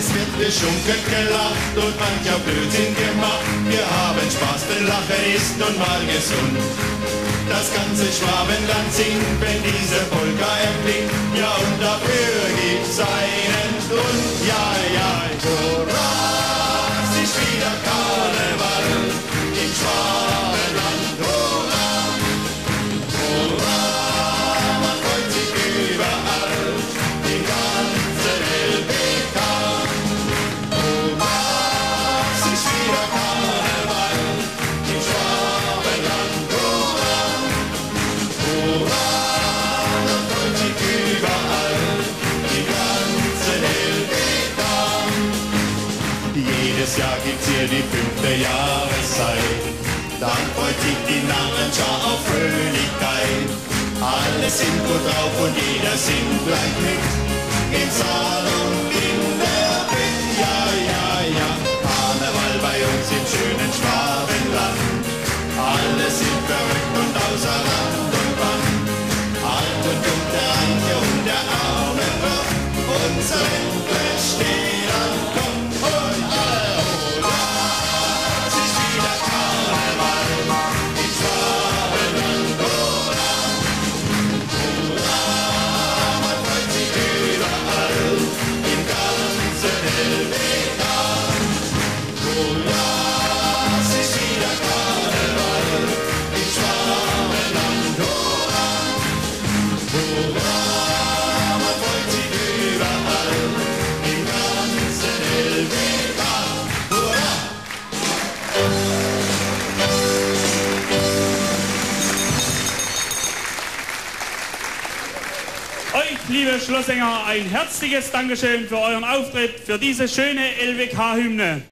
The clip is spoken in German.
Es wird geschunkelt, gelacht und mancher Blödsinn gemacht. Wir haben Spaß, denn Lachen ist nun mal gesund. Das ganze Schwabenland singt, wenn diese Polka erklingt. Ja, und dafür gibt's einen Grund. Ja, ja, hurra, es ist wieder Karneval Jedes Jahr gibt's hier die fünfte Jahreszeit. Dann sich die Narrenschar auf Fröhlichkeit. Alle sind gut drauf und jeder singt gleich mit. Im Saal und in der Welt, ja, ja, ja. Karneval bei uns im schönen Schwabenland. Alle sind verrückt und außer Rand Euch, liebe Schlossänger, ein herzliches Dankeschön für euren Auftritt, für diese schöne LWK-Hymne.